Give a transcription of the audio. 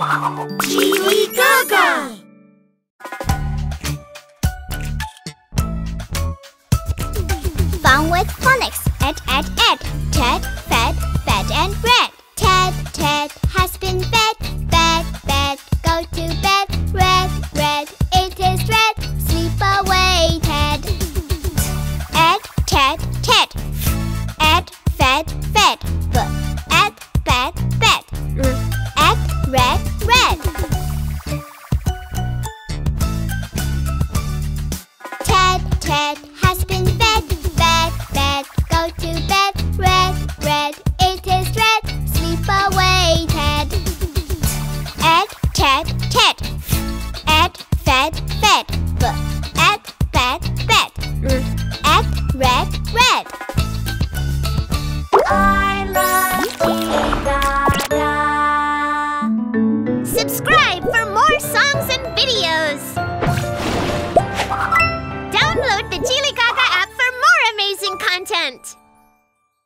Kiwi Gaga! Fun with phonics. Ed, ed, ed. Ted, bed. At bed, bed. B. At bed, bed. R. At red, red. I love Dada. Subscribe for more songs and videos. Download the Jiligaga app for more amazing content.